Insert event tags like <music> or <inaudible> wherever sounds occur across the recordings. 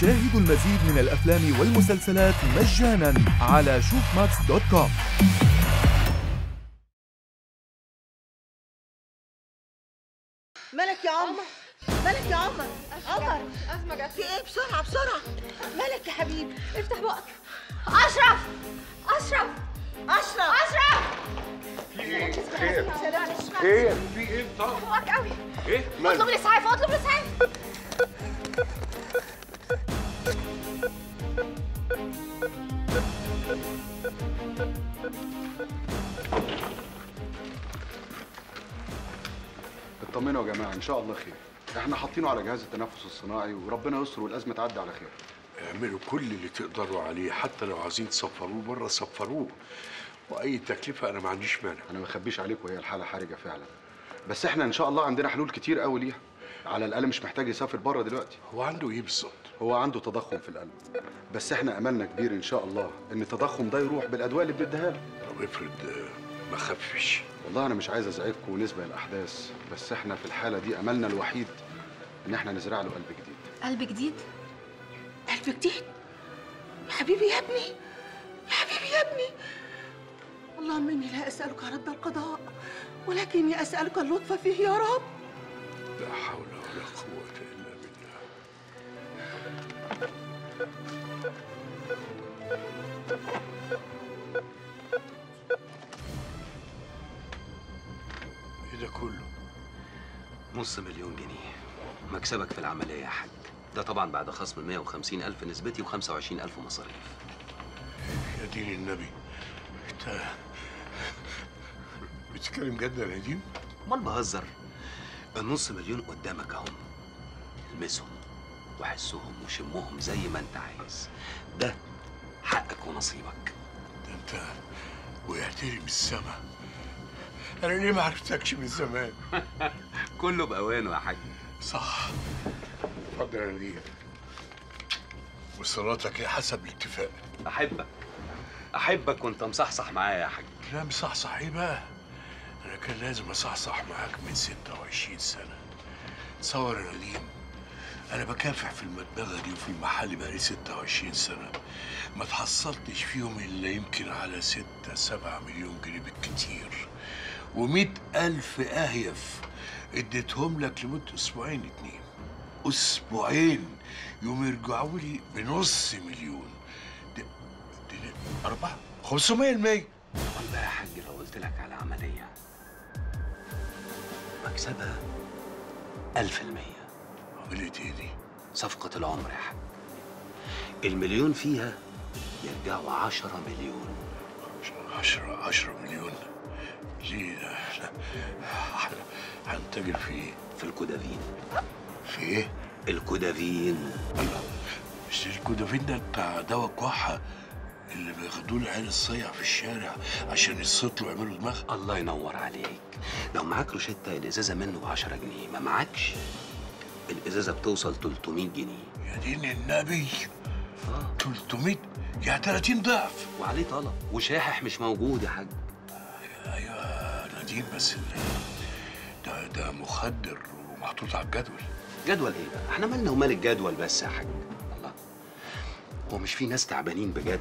شاهدوا المزيد من الأفلام والمسلسلات مجانا على شوفماكس دوت كوم. مالك يا عمر. مالك يا عمر. عمر. أزمة جت. في إيه؟ بسرعة بسرعة. مالك يا حبيبي. افتح بقك. أشرف. أشرف. أشرف. أشرف. خير معلش خير. في إيه؟ طب بقك قوي إيه؟ اطلب الإسعاف اطلب الإسعاف. اطمنوا يا جماعة إن شاء الله خير. إحنا حاطينه على جهاز التنفس الصناعي وربنا يستر والأزمة تعدي على خير. اعملوا كل اللي تقدروا عليه حتى لو عايزين تسفروه بره سفروه وأي تكلفة أنا ما عنديش مانع. أنا ما بخبيش عليكم هي الحالة حرجة فعلا. بس إحنا إن شاء الله عندنا حلول كتير قوي ليها. على الأقل مش محتاج يسافر بره دلوقتي. هو عنده إيه بالظبط؟ هو عنده تضخم في القلب. بس إحنا أملنا كبير إن شاء الله إن التضخم ده يروح بالأدوية اللي بنديها له. طب افرض ما خفش. والله أنا مش عايز أزعجكم ونسبه الاحداث بس إحنا في الحالة دي أملنا الوحيد إن إحنا نزرع له قلب جديد. قلب جديد؟ قلب جديد؟ يا حبيبي يا ابني يا حبيبي يا ابني. اللهم إني لا أسألك رد القضاء ولكني أسألك اللطف فيه يا رب. لا حول ولا قوة مكسبك في العملية يا حاج. ده طبعا بعد خصم 150 ألف نسبتي و25 ألف مصاريف. يا دين النبي. انت بتتكلم جد يا نديم امال بهزر. النص مليون قدامك اهم المسهم وحسهم وشمهم زي ما انت عايز. ده حقك ونصيبك. ده انت وقعت لي من السما أنا ليه ما عرفتكش من زمان؟ <laughs> كله بأوانه يا حاج. صح. اتفضل يا نديم وصلاتك إيه حسب الاتفاق أحبك. أحبك وأنت مصحصح معايا يا حاج. لا مصحصح إيه بقى؟ أنا كان لازم أصحصح معاك من 26 سنة. تصور يا نديم أنا بكافح في المدبغة دي وفي المحل بقالي 26 سنة. ما تحصلتش فيهم إلا يمكن على 6 7 مليون جنيه بالكتير. و100 ألف اهيف اديتهم لك لمدة أسبوعين اتنين. أسبوعين؟ يوم يرجعوا لي بنص مليون. أربعة 500 المية. امال بقى يا حاج لو قلت لك على عملية. مكسبها ألف المية. عملية إيه دي؟ صفقة العمر يا حاج. المليون فيها يرجعوا عشرة مليون. عشرة عشرة مليون. إحنا هنتاجر في إيه؟ في الكودافين؟ في إيه؟ الكودافين. مش الكودافين ده بتاع دواء الكحة اللي بياخدوه العيال الصيع في الشارع عشان يصطلوا ويعملوا دماغ. الله ينور عليك. لو معاك روشتة الإزازة منه بعشرة جنيه ما معاكش الإزازة بتوصل 300 جنيه. يا دين النبي. آه. 300 يعني 30 ضعف. وعليه طلب. وشاحح مش موجود يا حاج. أيوه نديم بس ده ده مخدر ومحطوط على الجدول. جدول إيه بقى؟ إحنا مالنا ومال الجدول بس يا حاج؟ الله. هو مش في ناس تعبانين بجد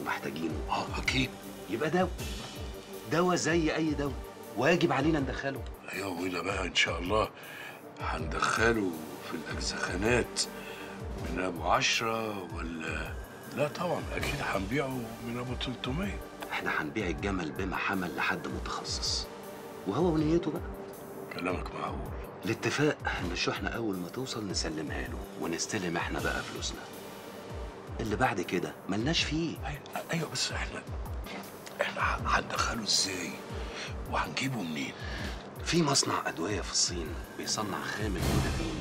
ومحتاجينه؟ آه أكيد. يبقى دواء. دواء زي أي دواء. واجب علينا ندخله. أيوه وده بقى إن شاء الله هندخله في الأجزخانات من أبو عشرة ولا لا طبعا أكيد هنبيعه من أبو 300 إحنا هنبيع الجمل بما حمل لحد متخصص. وهو ونيته بقى؟ كلامك معقول. الاتفاق ان الشحنة اول ما توصل نسلمها له ونستلم إحنا بقى فلوسنا. اللي بعد كده ملناش فيه. أيوه أيوه بس إحنا إحنا هندخله إزاي؟ وهنجيبه منين؟ في مصنع أدوية في الصين بيصنع خام الكودافين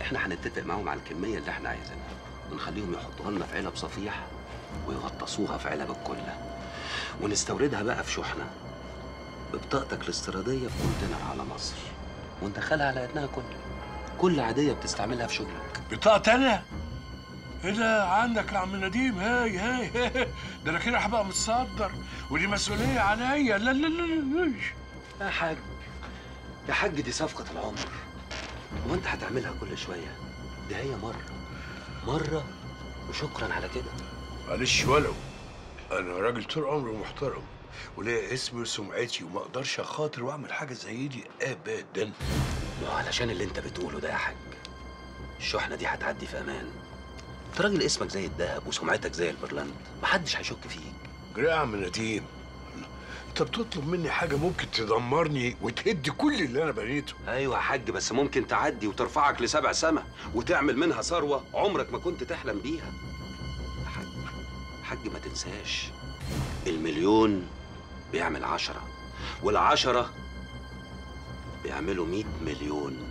إحنا هنتفق معاهم على الكمية اللي إحنا عايزينها. ونخليهم يحطوها لنا في علب صفيح ويغطسوها في علب الكلة ونستوردها بقى في شحنة. ببطاقتك الاستيرادية في كونتينر على مصر. وندخلها على قدها كل. كل عادية بتستعملها في شغلك. بطاقة تانية؟ إيه ده؟ عندك يا عم نديم. هاي هاي هاي. ده أنا كده هبقى متصدر. ودي مسؤولية عليا. لا لا لا لا يا حاج. يا حاج دي صفقة العمر. وانت هتعملها كل شوية. دي هي مرة. مرة. وشكرا على كده. معلش ولو. أنا راجل طول عمري محترم وليا اسمي وسمعتي وما أقدرش اخاطر واعمل حاجة زي دي ابدا. ما علشان اللي انت بتقوله ده يا حاج. الشحنة دي هتعدي في أمان. انت راجل اسمك زي الذهب وسمعتك زي البرلنت محدش هيشك فيك. جريء من نديم انت بتطلب مني حاجة ممكن تدمرني وتهد كل اللي أنا بنيته؟ أيوه يا حاج بس ممكن تعدي وترفعك لسبع سما وتعمل منها ثروة عمرك ما كنت تحلم بيها. حاج ما تنساش المليون بيعمل عشرة والعشرة بيعملوا مئة مليون.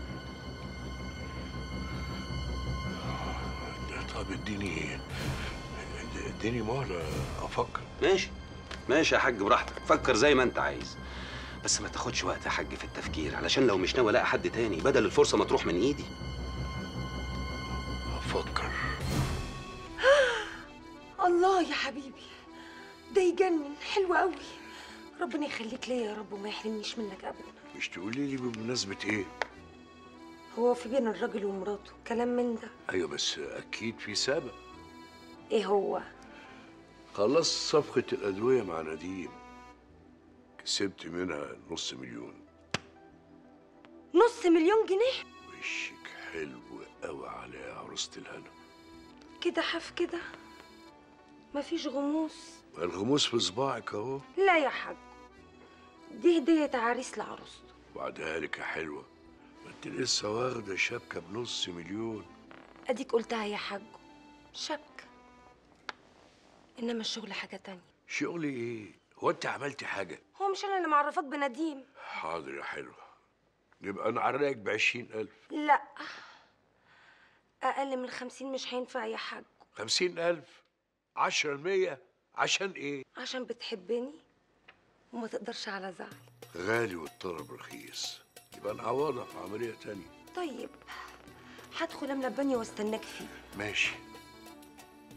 طب اديني اديني مهله أفكر. ماشي ماشي يا حاج براحتك فكر زي ما انت عايز. بس ما تاخدش وقت يا حاج في التفكير علشان لو مش ناوي ألاقي حد تاني بدل الفرصة ما تروح من إيدي. يا حبيبي. ده يجنن. حلو قوي ربنا يخليك ليا يا رب وما يحرمنيش منك ابدا. مش تقولي لي بمناسبة إيه؟ هو في بين الراجل ومراته. كلام من ده. أيوه بس أكيد في سبب. إيه هو؟ خلصت صفقة الأدوية مع نديم. كسبت منها نص مليون. نص مليون جنيه؟ وشك حلو قوي على عروسة الهنا. كده حف كده؟ مفيش غموس. الغموس في صباعك أهو. لا يا حاج. دي هدية عريس لعروسته. وبعدها لك يا حلوة. ما انت لسه واخدة شبكة بنص مليون. أديك قلتها يا حاج. شبكة. إنما الشغل حاجة تانية. شغلي إيه؟ هو أنت عملتي حاجة؟ هو مش أنا اللي معرفاك بنديم. حاضر يا حلوة. نبقى نعرقك بعشرين ألف. لا. أقل من خمسين مش هينفع يا حاج. خمسين ألف؟ عشرة المية عشان إيه؟ عشان بتحبني وما تقدرش على زعل. غالي والطلب رخيص. يبقى نعوضها في عملية تانية. طيب هدخل أملى البانيو واستناك فيه. ماشي.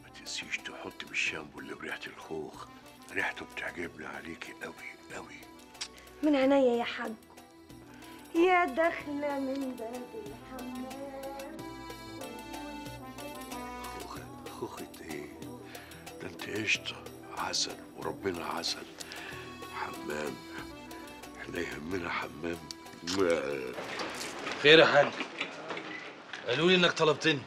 ما تنسيش تحط بالشامبو اللي بريحة الخوخ. ريحته بتعجبني عليكي قوي قوي من عينيا يا حاج. يا داخلة من باب الحمام. خوخة خوخة إيه؟ انت قشطة عسل وربنا عسل. حمام. إحنا يهمنا حمام. خير يا حاج. قالوا لي انك طلبتني.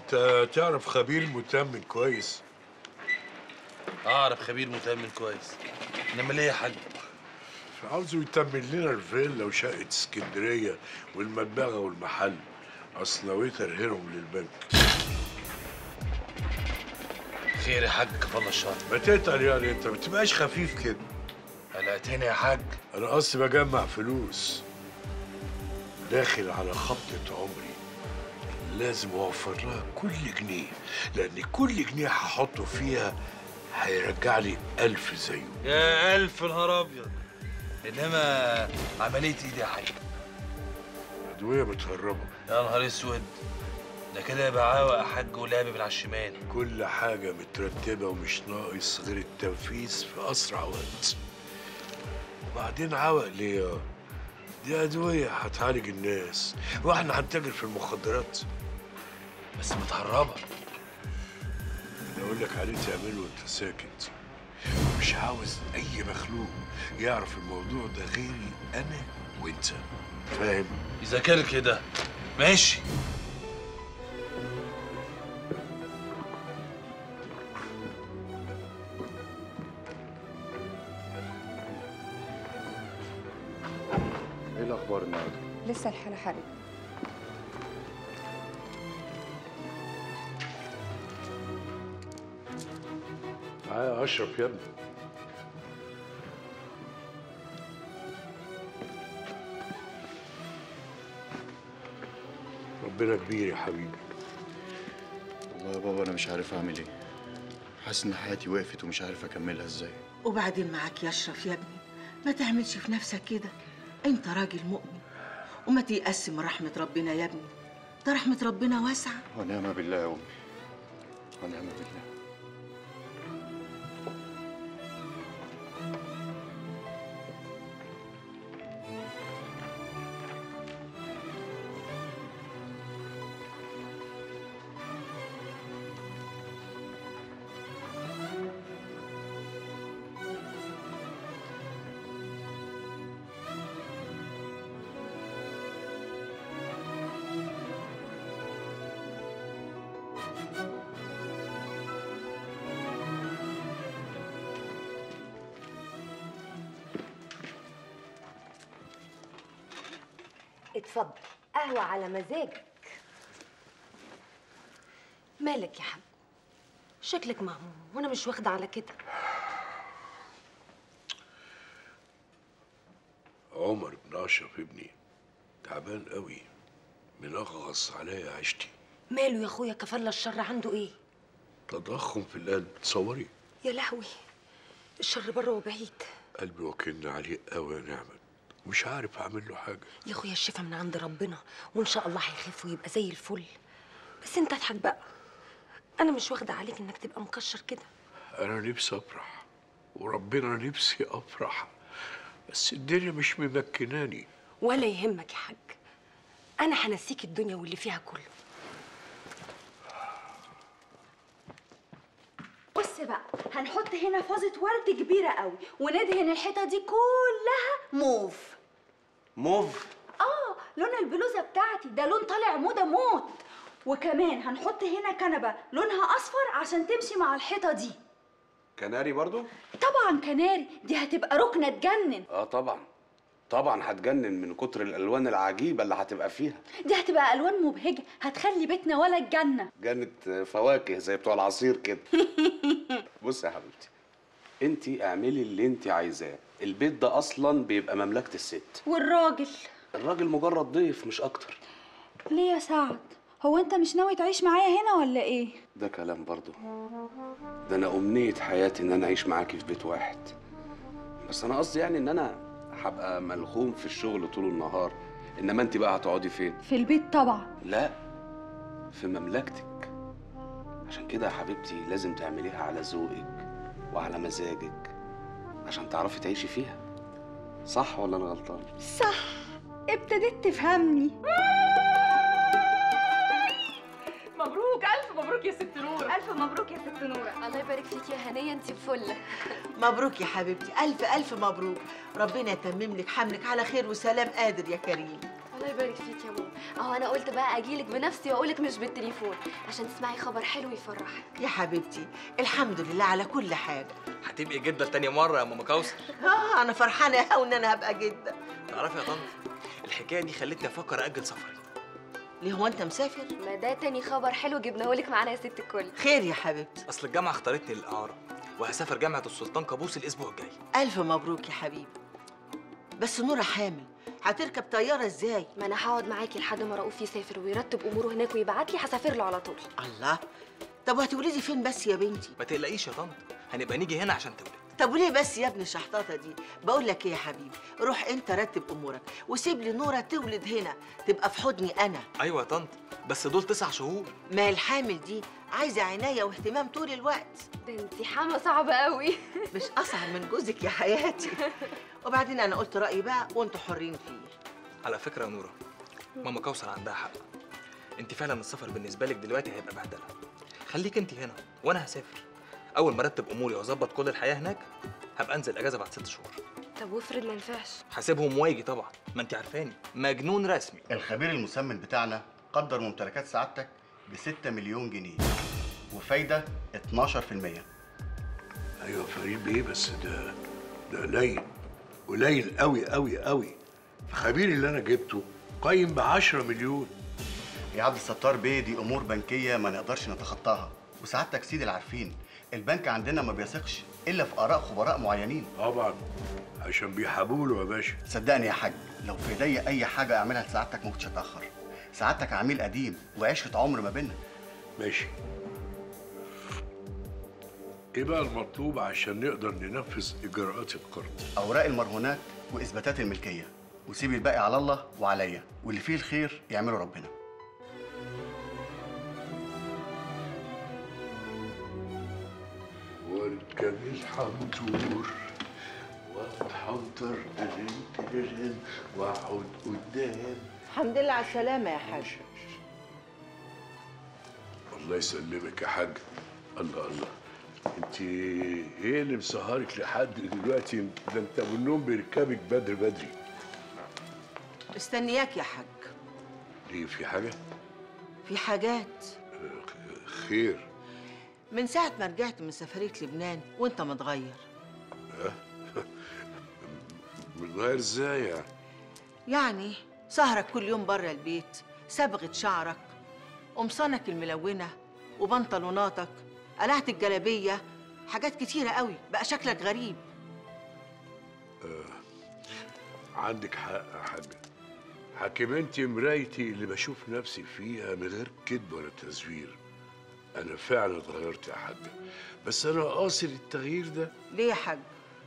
انت تعرف خبير متمم كويس؟ اعرف خبير متأمن كويس. انما ليه يا حاج؟ عاوزه يتمم لنا الفيلا وشقة اسكندرية والمدبغة والمحل. أصل نويت أرهنهم للبنك. خير يا حاج كفى الله الشر ما تتقل يعني أنت ما تبقاش خفيف كده. قلقتني يا حاج. أنا قصدي بجمع فلوس. داخل على خبطة عمري. لازم أوفر لها كل جنيه لأن كل جنيه هحطه فيها هيرجع لي ألف زيه. يا ألف نهار أبيض. إنما عملية إيدي يا حاج. أدوية متهربة يا نهار أسود. ده كده يبقى عاوق حاج ولعب من على الشمال. كل حاجة مترتبة ومش ناقص غير التنفيذ في أسرع وقت. وبعدين عوق ليه؟ دي أدوية هتعالج الناس. وإحنا هنتاجر في المخدرات. بس متهربة. أنا أقول لك عليه تعمله وأنت ساكت. مش عاوز أي مخلوق يعرف الموضوع ده غيري أنا وأنت. فاهم؟ اذا كان كده. ماشي. لسه الحالة حرج معايا أشرف يا ابني. ربنا كبير يا حبيبي. والله يا بابا أنا مش عارف أعمل إيه. حاسس إن حياتي وقفت ومش عارف أكملها إزاي. وبعدين معاك يا أشرف يا ابني. ما تعملش في نفسك كده. أنت راجل مؤمن. وما تيأس من رحمة ربنا يا ابني ده رحمة ربنا واسعة. ونعم بالله يا أمي ونعم بالله. اتفضل. قهوة على مزاجك. مالك يا حاج شكلك مهموم وأنا مش واخدة على كده. عمر بن أشرف ابني تعبان قوي منغص عليا عيشتي. ماله يا أخويا؟ كفل الشر عنده إيه؟ تضخم في القلب. تصوري. يا لهوي الشر بره وبعيد. قلبي وكلنا عليه قوي يا نعمت مش عارف أعمل له حاجة. يا أخويا الشفا من عند ربنا وإن شاء الله هيخف ويبقى زي الفل. بس أنت اضحك بقى. أنا مش واخدة عليك إنك تبقى مكشر كده. أنا نفسي أفرح وربنا نفسي أفرح. بس الدنيا مش ممكناني. ولا يهمك يا حاج. أنا هنسيك الدنيا واللي فيها كله. بص بقى هنحط هنا فازة ورد كبيرة قوي وندهن الحيطة دي كلها موف. موف. آه لون البلوزة بتاعتي ده لون طالع موضة موت. وكمان هنحط هنا كنبة لونها أصفر عشان تمشي مع الحيطة دي. كناري برضو؟ طبعا كناري دي هتبقى ركنة تجنن. آه طبعا. طبعا هتجنن من كتر الألوان العجيبة اللي هتبقى فيها. دي هتبقى ألوان مبهجة هتخلي بيتنا ولا الجنة جنة فواكه زي بتوع العصير كده. <laughs> بص يا حبيبتي انت اعملي اللي انت عايزاه. البيت ده أصلا بيبقى مملكة الست. والراجل؟ الراجل مجرد ضيف مش أكتر. ليه يا سعد؟ هو أنت مش ناوي تعيش معايا هنا ولا إيه؟ ده كلام برضو ده أنا أمنية حياتي إن أنا أعيش معاكي في بيت واحد. بس أنا قصدي يعني إن أنا هبقى ملخوم في الشغل طول النهار. إنما أنت بقى هتقعدي فين؟ في البيت طبعا. لا في مملكتك. عشان كده يا حبيبتي لازم تعمليها على ذوقك وعلى مزاجك. عشان تعرفي تعيشي فيها. صح ولا أنا غلطان؟ صح. ابتديت تفهمني. مبروك. ألف مبروك يا ست نورة. ألف مبروك يا ست نورة. الله يبارك فيك يا هنية انت بفل. مبروك يا حبيبتي. ألف ألف مبروك. ربنا يتمم لك حملك على خير وسلام قادر يا كريم. الله يبارك فيك يا ماما. أهو أنا قلت بقى أجيلك بنفسي وأقولك مش بالتليفون عشان تسمعي خبر حلو يفرحك. يا حبيبتي الحمد لله على كل حاجة. هتبقي جدة لتاني مرة يا ماما كوثر. آه أنا فرحانة أوي إن أنا هبقى جدة. تعرفي يا طنط الحكاية دي خلتني أفكر أجل سفري. ليه هو أنت مسافر؟ ما ده تاني خبر حلو جبناهولك معانا يا ست الكل. خير يا حبيبتي. أصل الجامعة اختارتني للاعاره وهسافر جامعة السلطان قابوس الأسبوع الجاي. ألف مبروك يا حبيبي. بس نورة حامل هتركب طيارة إزاي؟ ما أنا هقعد معاكي لحد ما رؤوف يسافر ويرتب أموره هناك ويبعت لي هسافر له على طول. الله. طب وهتولدي فين بس يا بنتي؟ ما تقلقيش يا طنط هنبقى نيجي هنا عشان تولد. طب وليه بس يا ابن الشحطاطة دي؟ بقول لك إيه يا حبيبي روح أنت رتب أمورك وسيب لي نورة تولد هنا تبقى في حضني أنا. أيوه يا طنط بس دول تسع شهور. ما الحامل دي عايزة عناية واهتمام طول الوقت. ده انتي حامه صعبه قوي <laughs> مش أصعب من جوزك يا حياتي. وبعدين أنا قلت رأيي بقى وأنتوا حرين فيه. على فكرة يا نورة ماما كوثر عندها حق. أنت فعلا السفر بالنسبة لك دلوقتي هيبقى بهدلة. خليك أنت هنا وأنا هسافر. أول ما أرتب أموري وأظبط كل الحياة هناك هبقى أنزل إجازة بعد ست شهور. طب وافرض ما ينفعش؟ هسيبهم واجي طبعا. ما أنت عارفاني مجنون رسمي. الخبير المسمن بتاعنا قدر ممتلكات سعادتك ب 6 مليون جنيه. وفايدة 12% أيوه فريد بيه بس ده ده قليل. قليل قوي قوي قوي الخبير اللي أنا جبته قيم ب 10 مليون. يا عبد الستار بيه دي أمور بنكية ما نقدرش نتخطاها. وسعادتك سيد العارفين. البنك عندنا ما بيثقش إلا في آراء خبراء معينين. طبعا. عشان بيحابوا له يا باشا. صدقني يا حاج لو في إيديا أي حاجة أعملها لسعادتك ما كنتش أتأخر سعادتك عميل قديم وعشرة عمر ما بينا ماشي. إيه بقى المطلوب عشان نقدر ننفذ إجراءات القرض؟ أوراق المرهونات وإثباتات الملكية. وسيب الباقي على الله وعليا. واللي فيه الخير يعمله ربنا. واركب الحنطور واتحنطر ترن واقعد قدام. الحمد لله على السلامة يا حاج. الله يسلمك يا حاج. الله الله. انت إيه اللي مسهرك لحد دلوقتي؟ ده انت النوم بيركبك بدري بدري. مستنياك يا حاج. ليه في حاجة؟ في حاجات. خير. من ساعة ما رجعت من سفرية لبنان وانت متغير. <laughs> متغير إزاي يعني؟ يعني سهرك كل يوم بره البيت صبغة شعرك قمصانك الملونة وبنطلوناتك قلعة الجلابية حاجات كتيرة قوي بقى شكلك غريب. عندك حق يا حاجة حكمنتي مرايتي اللي بشوف نفسي فيها من غير كذب ولا تزوير. أنا فعلا اتغيرت يا حاجة بس أنا قاصد التغيير ده. ليه يا حاج؟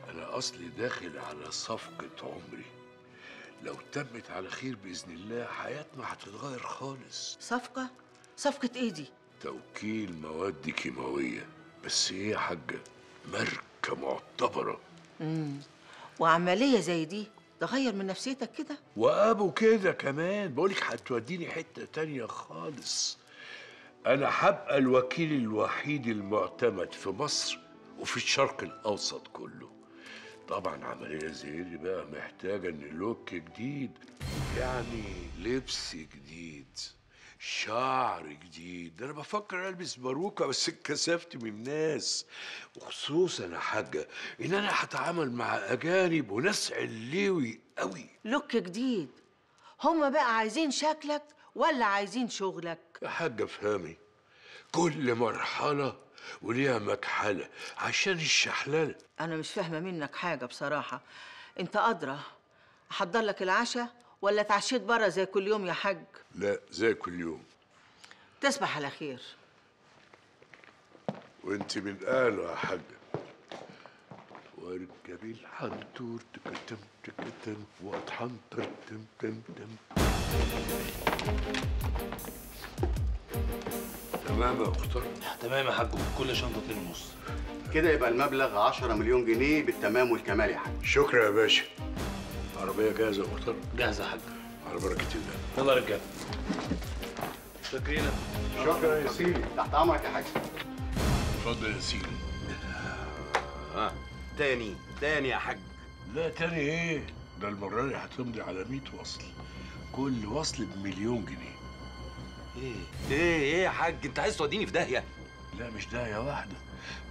أنا أصلي داخل على صفقة عمري. لو تمت على خير بإذن الله حياتنا هتتغير خالص. صفقة؟ صفقة إيه دي؟ توكيل مواد كيماوية. بس إيه يا حاجة؟ ماركة معتبرة. امم وعملية زي دي تغير من نفسيتك كده؟ وأبو كده كمان. بقولك هتوديني حتة تانية خالص. أنا هبقى الوكيل الوحيد المعتمد في مصر وفي الشرق الأوسط كله. طبعا عملية زي دي بقى محتاجة إن لوك جديد يعني لبس جديد شعر جديد. ده أنا بفكر ألبس باروكة بس اتكسفت من الناس. وخصوصا يا حاجة إن أنا هتعامل مع أجانب وناس علوي قوي لوك جديد؟ هما بقى عايزين شكلك ولا عايزين شغلك؟ يا حاجة افهمي. كل مرحلة وليها مكحلة عشان الشحللة أنا مش فاهمة منك حاجة بصراحة. أنت أدرى. أحضر لك العشاء ولا اتعشيت بره زي كل يوم يا حاج؟ لا زي كل يوم. تصبح على خير. وأنت من أهله يا حاجة واركب الحنطور تكتم تكتم واتحنطر تم تم تم. تمام يا اختار تمام يا حاج كل شنطه اتنين ونص كده يبقى المبلغ 10 مليون جنيه بالتمام والكمال يا حاج. شكرا يا باشا. عربية جاهزة يا اختار جاهزة يا حاج. على بركة الله. يلا يا رجاله شكرا. شكرا يا سيدي. تحت أمرك يا حاج. اتفضل يا سيدي. ها تاني تاني يا حاج. لا تاني إيه؟ ده المرة دي هتمضي على 100 وصل. كل وصل بمليون جنيه. إيه؟ إيه إيه يا حاج؟ انت عايز توديني في داهية؟ لا مش داهية واحدة.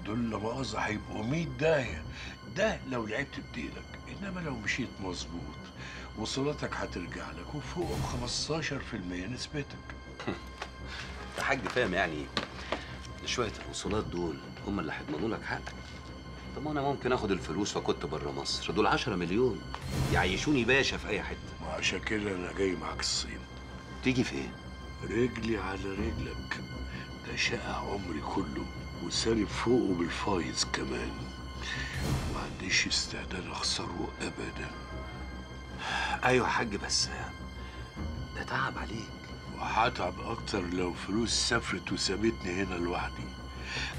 دول لا مؤاخذة هيبقوا 100 داهية. ده لو لعبت بديلك إنما لو مشيت مظبوط وصلاتك هترجع لك وفوقهم 15% نسبتك. <laughs> يا حاج فاهم يعني شوية الوصولات دول هم اللي هيضمنوا لك حقك. طب ما أنا ممكن آخد الفلوس فكنت بره مصر. دول 10 مليون. يعيشوني باشا في أي حتة. وعشان كده أنا جاي معاك الصين. تيجي فين رجلي على رجلك. ده شقى عمري كله وسالب فوقه بالفايز كمان. ما عنديش استعداد أخسره ابدا. أيوه يا حاج بس ده تعب عليك. وهتعب أكتر لو فلوس سافرت وسابتني هنا لوحدي.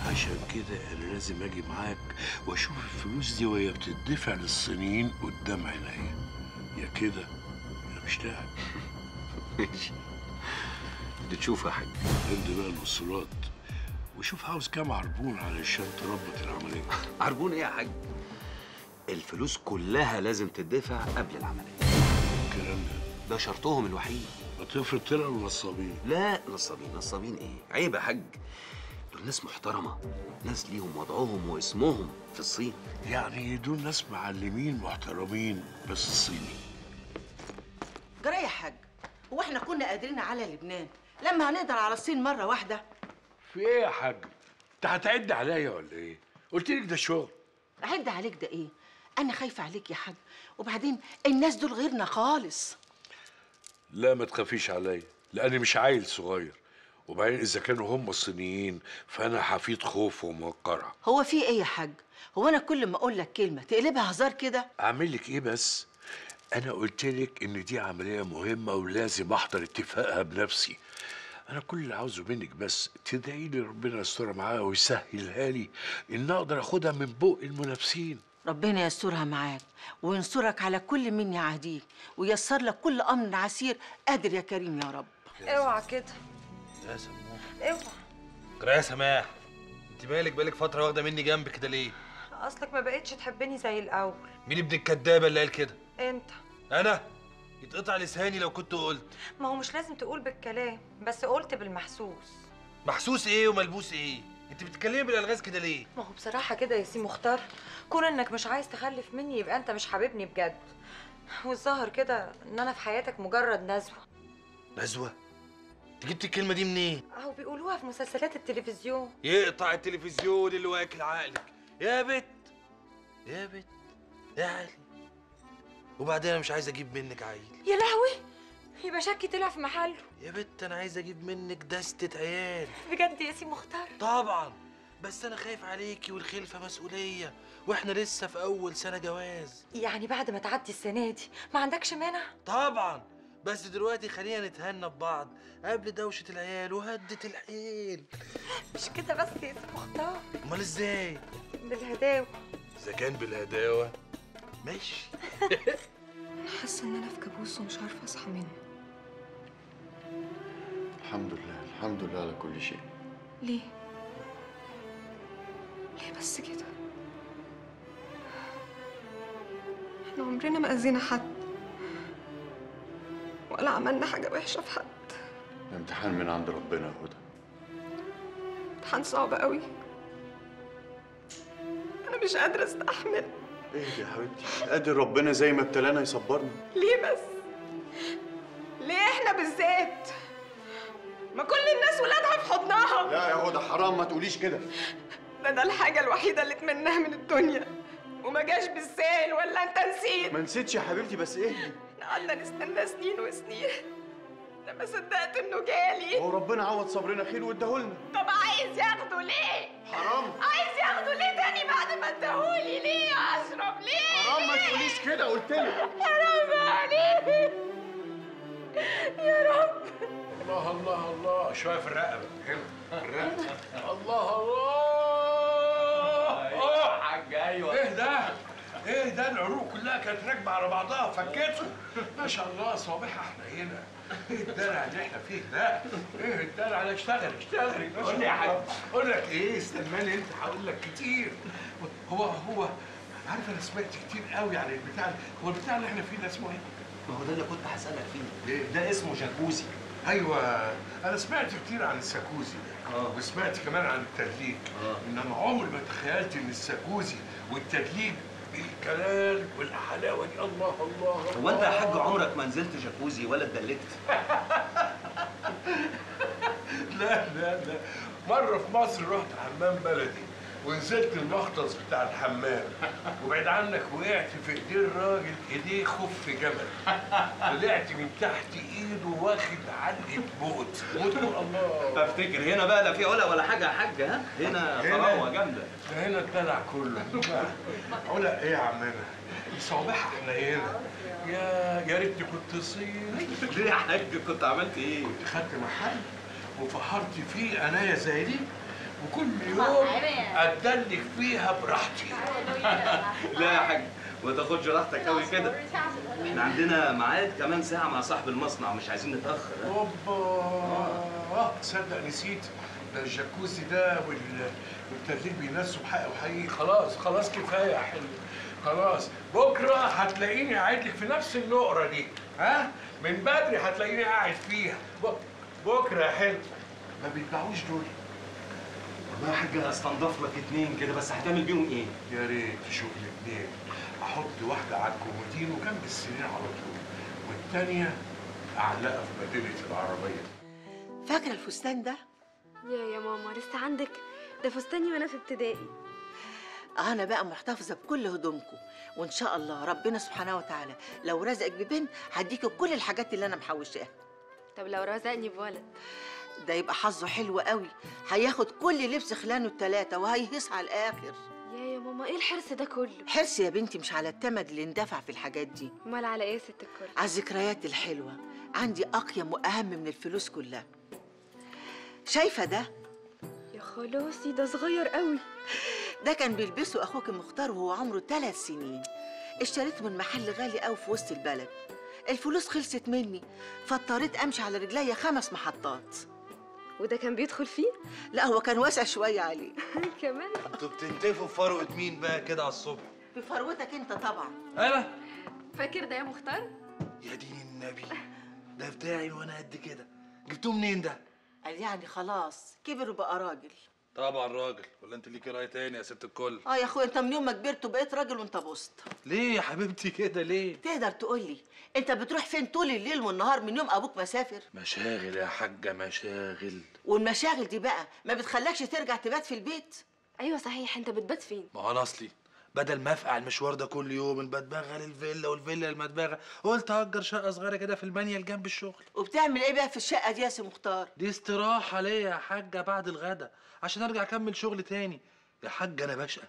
عشان كده أنا لازم أجي معاك وأشوف الفلوس دي وهي بتدفع للصينيين قدام عينيا. يا كده يا مش لاعب ماشي بتشوف يا حاج. عندي بقى الوصولات وشوف عاوز كام عربون علشان تربط العملية. <laughs> عربون إيه يا حاج؟ الفلوس كلها لازم تدفع قبل العملية. الكلام ده. ده شرطهم الوحيد. ما تفرض طلعوا نصابين. لا نصابين نصابين إيه؟ عيب يا حاج. دول ناس محترمة. ناس ليهم وضعهم واسمهم في الصين. يعني دول ناس معلمين محترمين بس الصيني جرى يا حاج هو إحنا كنا قادرين على لبنان؟ لما هنقدر على الصين مرة واحدة. في إيه يا حاج؟ انت هتعد عليا ولا إيه؟ قلت لك ده شغل. أعد عليك ده إيه؟ أنا خايفة عليك يا حاج. وبعدين الناس دول غيرنا خالص. لا ما تخافيش عليا لأني مش عيل صغير. وبعدين إذا كانوا هم الصينيين فأنا حفيد خوف وموقرة. هو في إيه يا حاج؟ هو أنا كل ما أقول لك كلمة تقلبها هزار كده؟ أعمل لك إيه بس؟ أنا قلت لك إن دي عملية مهمة ولازم أحضر اتفاقها بنفسي. أنا كل اللي عاوزه منك بس تدعي لي ربنا يستر معاها ويسهلها لي إن أقدر آخدها من بق المنافسين. ربنا يسترها معاك وينصرك على كل من يعاديك ويسر لك كل أمر عسير. قادر يا كريم يا رب. اوعى كده. يا سماح. اوعى. جرى يا سماح. انت مالك بقالك فترة واخدة مني جنب كده ليه؟ أصلك ما بقتش تحبني زي الأول. مين ابن الكدابة اللي قال كده؟ انت. أنا؟ يتقطع لساني لو كنت قلت. ما هو مش لازم تقول بالكلام بس قلت بالمحسوس. محسوس إيه وملبوس إيه؟ انت بتتكلمي بالالغاز كده ليه؟ ما هو بصراحة كده يا سي مختار. كون انك مش عايز تخلف مني يبقى انت مش حاببني بجد. والظاهر كده ان أنا في حياتك مجرد نزوة. نزوة؟ انت جبت الكلمة دي منين؟ اهو بيقولوها في مسلسلات التلفزيون. يقطع التلفزيون اللي واكل عقلك. يا بت يا بت يا علي وبعدين أنا مش عايز أجيب منك عيل. يا لهوي! يبقى شكي طلع في محله. يا بت أنا عايز أجيب منك دستة عيال. بجد يا سي مختار. طبعا. بس أنا خايف عليكي والخلفة مسؤولية وإحنا لسه في أول سنة جواز. يعني بعد ما تعدي السنة دي ما عندكش مانع؟ طبعا. بس دلوقتي خلينا نتهنى ببعض. قبل دوشة العيال وهدة الحيل. مش كده بس يا سي مختار؟ أمال إزاي؟ بالهداوة. إذا كان بالهداوة. ماشي. <laughs> حاسة إن أنا في كابوس ومش عارفة أصحى منه. الحمد لله الحمد لله على كل شيء. ليه؟ ليه بس كده؟ إحنا عمرنا ما أذينا حد ولا عملنا حاجة وحشة في حد. ده امتحان من عند ربنا يا هدى. امتحان صعب قوي أنا مش قادرة أستحمل. إيه يا حبيبتي؟ قادر ربنا زي ما ابتلانا يصبرنا. ليه بس؟ ليه إحنا بالذات؟ ما كل الناس ولادها في حضنها. لا يا هدى حرام ما تقوليش كده. ده ده الحاجة الوحيدة اللي اتمناها من الدنيا. وما جاش بالسهل ولا أنت نسيت. ما نسيتش يا حبيبتي بس إيه؟ قعدنا نستنى سنين وسنين. لما صدقت انه جالي. هو ربنا عوض صبرنا خير واداهولنا طب عايز ياخده ليه؟ حرام. عايز ياخده ليه تاني بعد ما اداهولي ليه يا اشرف ليه؟ حرام ما تقوليش كده قلت لك. حرام عليك. يا رب. الله الله الله. شوية في الرقبة. هنا الرقبه الله. الله حاج أيوه. إيه ده؟ إيه ده؟ العروق كلها كانت راكبة على بعضها فكته ما شاء الله صوابعها حنينه إيه الدلع اللي إحنا فيه ده؟ إيه الدلع ده اشتغل شاء قول لي يا حاج. أقول لك إيه استناني أنت هقول لك كتير هو هو عارف أنا سمعت كتير قوي عن البتاع. هو البتاع اللي إحنا فيه ده اسمه إيه؟ ما هو ده اللي كنت هسألك فيه إيه؟ ده اسمه جاكوزي أيوه أنا سمعت كتير عن الساكوزي آه. وسمعت كمان عن التدليك آه. إنما عمري ما تخيلت إن الساكوزي والتدليك بالكلام والحلاوه دي. الله الله هو أنت يا حاج عمرك ما نزلت جاكوزي ولا اتدلكت <laughs> لا لا لا. مرة في مصر رحت حمام بلدي. ونزلت المختص بتاع الحمام. وبعد عنك وقعت في إيديه الراجل إيديه خف جبل طلعت من تحت إيده واخد علقة موت. موت الله افتكر هنا بقى لا في علا ولا حاجة يا حاج ها؟ هنا هنا. طراوه جامده ده هنا الدلع كله. علا إيه يا عمنا؟ صوابعها حنينه يا يا ريتني كنت صين <laughs> ليه يا حاج؟ كنت عملت إيه؟ خدت محل وفحرت فيه أنايا زي دي. وكل يوم اتدلك فيها براحتي. <laughs> لا يا حاج ما تاخدش راحتك قوي كده. إحنا عندنا ميعاد كمان ساعة مع صاحب المصنع مش عايزين نتأخر؟ أوبا. تصدق نسيت. ده الجاكوزي ده وال- والتدليك بينسوا بحق وحقيقي. خلاص خلاص كفاية يا حلو. خلاص. بكرة هتلاقيني قاعد لك في نفس النقرة دي. ها؟ من بدري هتلاقيني قاعد فيها. بكرة يا حلو. ما بيتباعوش دول. والله يا حاج هستنضف لك اتنين كده بس هتعمل بيهم إيه؟ يا ريت تشوف لي اتنين. أحط واحدة على الكومودين وجنب السرير على طول والتانية أعلقها في مدينه العربية. فاكرة الفستان ده؟ يا يا ماما لسه عندك؟ ده فستاني وأنا في ابتدائي. أنا بقى محتفظة بكل هدومكم وإن شاء الله ربنا سبحانه وتعالى لو رزقك ببنت هديكي كل الحاجات اللي أنا محوشاها. طب لو رزقني بولد. ده يبقى حظه حلو قوي. هياخد كل لبس خلانه التلاتة وهيهيص على الآخر. يا يا ماما إيه الحرص ده كله؟ حرص يا بنتي مش على التمن اللي اندفع في الحاجات دي. أمال على إيه يا ست الكل؟ على الذكريات الحلوة. عندي أقيم وأهم من الفلوس كلها. شايفة ده؟ يا خلاصي ده صغير قوي. ده كان بيلبسه أخوك مختار وهو عمره ثلاث سنين. اشتريته من محل غالي قوي في وسط البلد. الفلوس خلصت مني. فاضطريت أمشي على رجليا خمس محطات. وده كان بيدخل فيه؟ لا هو كان واسع شوية عليه <laughs> كمان أنتوا بتنتفوا في فروة مين بقى كده على الصبح؟ بفروتك أنت طبعا أنا فاكر ده يا مختار؟ يا دين النبي ده بتاعي وأنا قد كده جبتوه منين ده؟ قال يعني خلاص كبر وبقى راجل طبعا راجل. ولا أنت ليكي رأي تاني يا ست الكل؟ آه يا أخويا أنت من يوم ما كبرت وبقيت راجل وأنت بوسط. ليه يا حبيبتي كده ليه؟ تقدر تقول لي أنت بتروح فين طول الليل والنهار من يوم أبوك مسافر؟ مشاغل يا حاجة مشاغل. والمشاغل دي بقى ما بتخلكش ترجع تبات في البيت؟ أيوه صحيح أنت بتبات فين؟ ما هو أنا أصلي بدل ما أفقع المشوار ده كل يوم البدبغه للفيلا والفيلا للمدبغه قلت هأجر شقة صغيرة كده في المانيا اللي جنب الشغل. وبتعمل إيه بقى في الشقة دي يا سي مختار؟ دي استراحة ليا يا حاجة بعد الغدا عشان أرجع أكمل شغل تاني. يا حاجة أنا بشقى.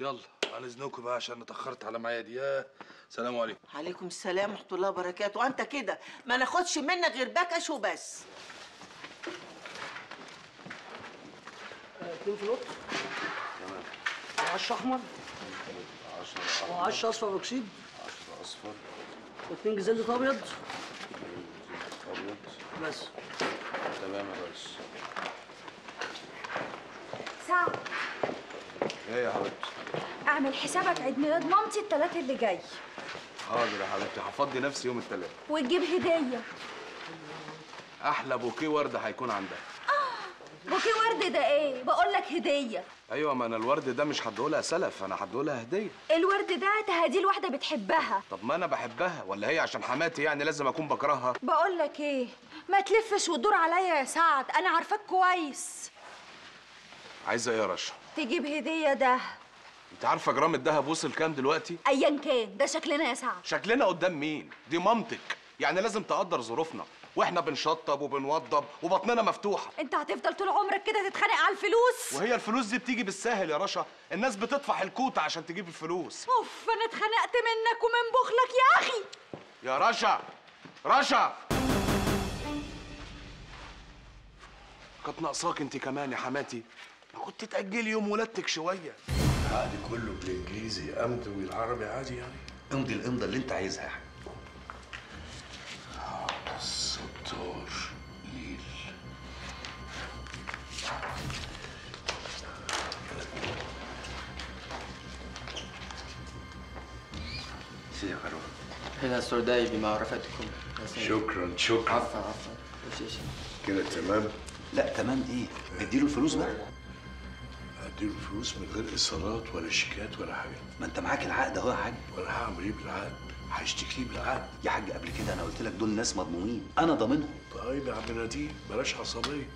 يلا على إذنكم بقى عشان اتأخرت على ميعادي يا سلام عليكم. عليكم السلام ورحمة الله وبركاته. وانت كده ما ناخدش منك غير بكش وبس. اتنين في القط وعش احمر 10 وعش أصفر أكسيد. 10 أصفر. واتنين جزازة أبيض. أبيض. بس. تمام يا ريس. سعد إيه يا حبيبتي؟ أعمل حسابك عيد ميلاد مامتي التلات اللي جاي. حاضر يا حبيبتي هفضي نفسي يوم الثلاث وتجيب هدية. أحلى بوكيه ورده هيكون عندها بوكيه ورد ده إيه؟ بقول لك هدية. أيوه ما أنا الورد ده مش هديهولها سلف أنا هديهولها هدية. الورد ده تهديه الواحده بتحبها. طب ما أنا بحبها ولا هي عشان حماتي يعني لازم أكون بكرهها؟ بقول لك إيه؟ ما تلفش وتدور عليا يا سعد أنا عارفاك كويس. عايزة إيه يا رشا؟ تجيب هدية ده. أنت عارفة جرام الذهب وصل كام دلوقتي؟ ايا كان ده شكلنا يا سعد. شكلنا قدام مين؟ دي مامتك. يعني لازم تقدر ظروفنا. وإحنا بنشطب وبنوضب وبطننا مفتوحة. انت هتفضل طول عمرك كده تتخانق على الفلوس؟ وهي الفلوس دي بتيجي بالساهل يا رشا. الناس بتطفح الكوت عشان تجيب الفلوس. اوف أنا اتخنقت منك ومن بخلك يا أخي. يا رشا رشا. كانت ناقصاك انت كمان يا حماتي. ما كنت تأجلي يوم ولادتك شوية. عادي كله بالإنجليزي امضي والعربي عادي يعني؟ امضي الامضة اللي انت عايزها يا حاج هنا السرداي بمعرفتكم. شكرا شكرا. عفوا عفوا؟ كده تمام. لا تمام. إيه؟ اديله الفلوس بقى. اديله الفلوس من غير إيصالات ولا شيكات ولا حاجة. ما أنت معاك العقد أهو يا حاج. ولا هعمل إيه بالعقد؟ هشتكيه بالعقد؟ يا حاج قبل كده أنا قلت لك دول ناس مضمونين. أنا ضامنهم. طيب يا عم نديم بلاش عصبية.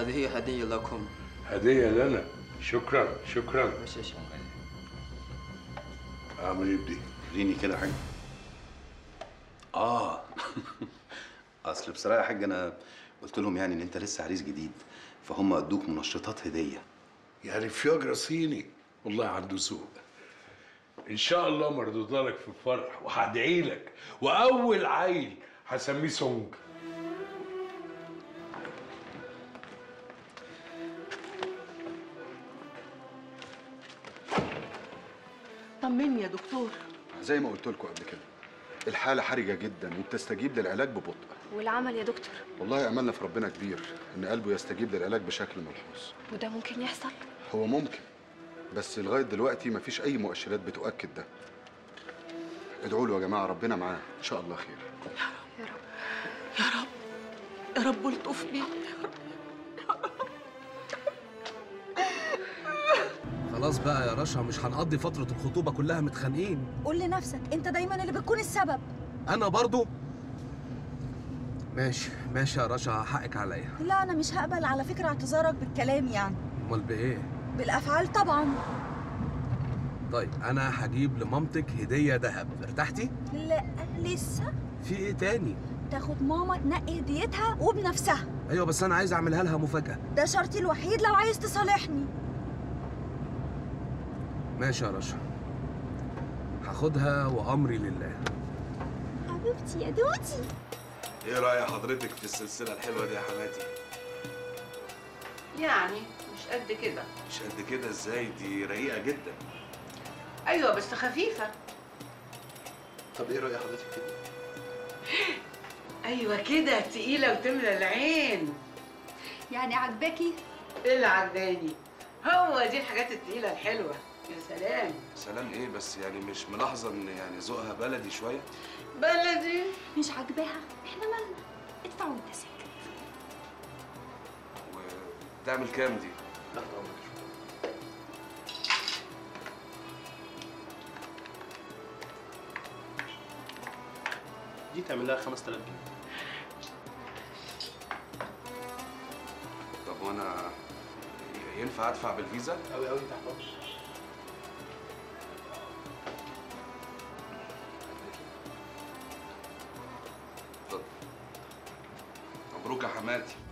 هذه هدية لكم. هدية لنا. شكرا شكرا. وش إيش؟ اعمل إيه بدي وريني كده يا حاج آه. <laughs> أصل بصراحة يا حاج أنا قلت لهم يعني إن أنت لسه عريس جديد فهم أدوك منشطات هدية. يعني فياجرا صيني؟ والله عنده ذوق إن شاء الله مردودة لك في الفرح وهدعي لك. وأول عيل هسميه سونج. زي ما قلت لكم قبل كده الحالة حرجة جدا وبتستجيب للعلاج ببطء والعمل يا دكتور والله أملنا في ربنا كبير إن قلبه يستجيب للعلاج بشكل ملحوظ وده ممكن يحصل هو ممكن بس لغاية دلوقتي مفيش أي مؤشرات بتؤكد ده ادعوا له يا جماعة ربنا معاه إن شاء الله خير يا رب يا رب الطف بيه خلاص بقى يا رشا مش هنقضي فترة الخطوبة كلها متخانقين. قول لنفسك انت دايما اللي بتكون السبب. أنا برضو. ماشي ماشي يا رشا حقك عليا. لا أنا مش هقبل. على فكرة اعتذارك بالكلام يعني. أمال بإيه؟ بالأفعال طبعا. طيب أنا هجيب لمامتك هدية ذهب. ارتحتي؟ لا لسه؟ في إيه تاني؟ تاخد ماما تنقي هديتها وبنفسها. أيوة بس أنا عايز أعملها لها مفاجأة. ده شرطي الوحيد لو عايز تصالحني. ماشي يا رشا. هاخدها وأمري لله. حبيبتي يا دوتي. إيه رأي حضرتك في السلسلة الحلوة دي يا حماتي؟ يعني مش قد كده. مش قد كده إزاي؟ دي رقيقة جدا. أيوه بس خفيفة. طب إيه رأي حضرتك كده؟ <laughs> أيوه كده تقيلة وتملى العين. يعني عجباكي؟ إيه اللي عجباني؟ هو دي الحاجات التقيلة الحلوة. يا سلام. سلام إيه بس يعني مش ملاحظة ان يعني ذوقها بلدي شوية؟ بلدي؟ مش عاجباها؟ إحنا مالنا ادفع وانت ساكت تعمل كام دي؟ دي تعمل لها 5000 جنيه. طب وأنا ينفع ادفع بالفيزا؟ قوي قوي تحت امرك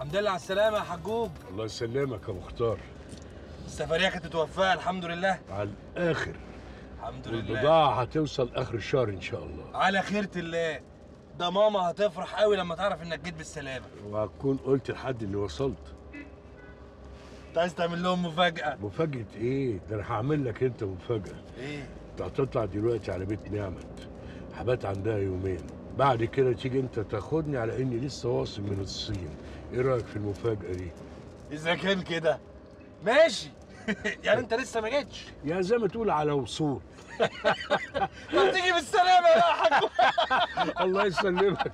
الحمد لله على السلامة يا حجوج الله يسلمك يا مختار. السفرية كانت متوفقة الحمد لله. على الآخر. الحمد لله. والبضاعة هتوصل آخر الشهر إن شاء الله. على خيرة الله. ده ماما هتفرح قوي لما تعرف إنك جيت بالسلامة. وهتكون قلت لحد إني وصلت. أنت عايز تعمل لهم مفاجأة؟ مفاجأة إيه؟ ده أنا هعمل لك أنت مفاجأة. إيه؟ أنت هتطلع دلوقتي على بيت نعمت. هبات عندها يومين. بعد كده تيجي أنت تاخدني على إني لسه واصل من الصين. إيه رأيك في المفاجأة دي؟ إذا كان كده. ماشي. <laughs> يعني أنت لسه ما جيتش. يا زي ما تقول على وصول. <laughs> طب تيجي بالسلامة بقى يا حجوج <laughs> الله يسلمك.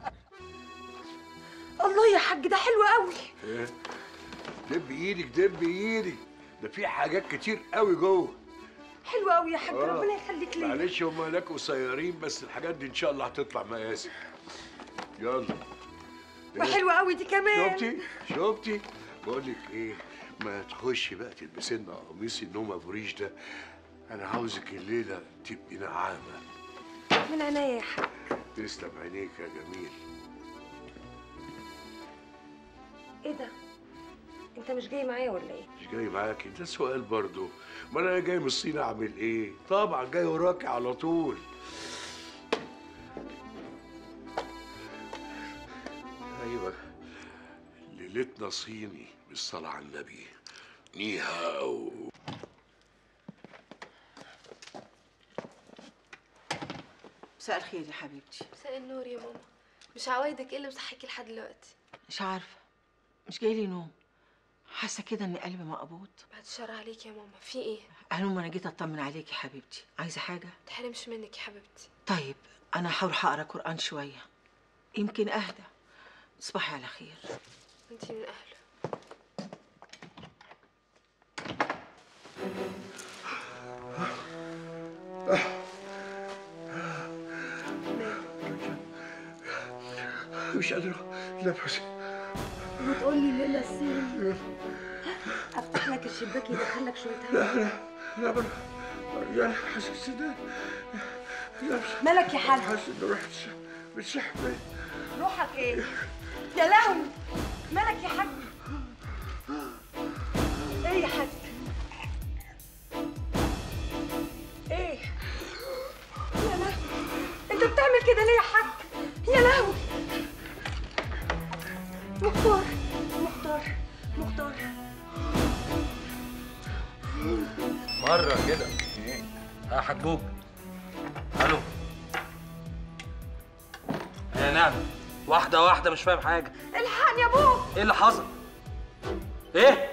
الله يا حاج ده حلو قوي. إيه؟ دب إيدك دب إيدك. ده في حاجات كتير قوي جوه. حلو قوي يا حاج آه. ربنا يخليك ليا. معلش هم هناك قصيرين بس الحاجات دي إن شاء الله هتطلع مقاسي. يلا. وحلو قوي دي كمان. شفتي؟ شفتي؟ بقول لك إيه ما تخشي بقى تلبسي لنا قميص النوم ابو ريش ده. أنا عاوزك الليلة تبقي نعامه من عينيا يا حاج تسلم عينيك يا جميل. إيه ده؟ أنت مش جاي معايا ولا إيه؟ مش جاي معاكي؟ ده سؤال برضو. ما أنا جاي من الصين أعمل إيه؟ طبعا جاي وراكي على طول. أيوه ليلتنا صيني بالصلاة على النبي. نيهاو مساء الخير يا حبيبتي. مساء النور يا ماما. مش عوايدك إيه اللي مصحيكي لحد دلوقتي؟ مش عارفة. مش جاي لي نوم. حاسة كده إن قلبي مقبوض بعد الشر عليك يا ماما. في إيه؟ هلوم أنا جيت أطمن عليكي يا حبيبتي. عايزة حاجة؟ تحرمش منك يا حبيبتي. طيب أنا هروح أقرأ قرآن شوية. يمكن أهدى. تصبحي على خير. انتي من أهله. مش قادر نفسي بتقول لي ليلى السين افتح لك الشباك يدخلك شوية لا هوا لا لا بل يعني حاسس ده مالك يا حاج؟ حاسس ان روحي بتسحب روحك إيه؟ يا لهوي. مالك يا حاج؟ إيه يا حاج؟ إيه؟ يا لهوي. انت بتعمل كده ليه يا حاج؟ يا لهوي. مختار مختار مختار. مرة كده. يا حجوج ألو. يا نعم. واحدة واحدة مش فاهم حاجة الحقني يا أبوك إيه اللي حصل؟ إيه؟